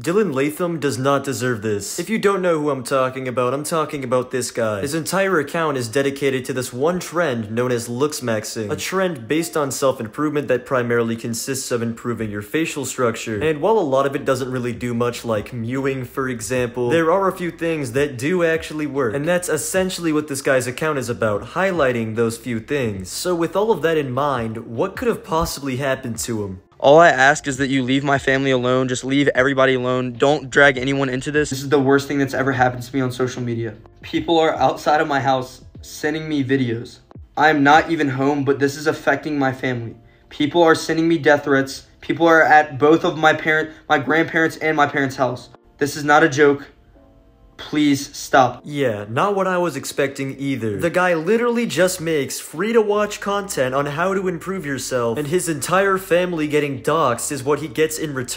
Dillon Latham does not deserve this. If you don't know who I'm talking about, I'm talking about this guy. His entire account is dedicated to this one trend known as looks maxing, a trend based on self-improvement that primarily consists of improving your facial structure. And while a lot of it doesn't really do much like mewing, for example, there are a few things that do actually work. And that's essentially what this guy's account is about, highlighting those few things. So with all of that in mind, what could have possibly happened to him? All I ask is that you leave my family alone. Just leave everybody alone. Don't drag anyone into this. This is the worst thing that's ever happened to me on social media. People are outside of my house sending me videos. I'm not even home, but this is affecting my family. People are sending me death threats. People are at both of my parent, my grandparents and my parents' house. This is not a joke. Please stop. Yeah, not what I was expecting either. The guy literally just makes free to watch content on how to improve yourself, and his entire family getting doxxed is what he gets in return.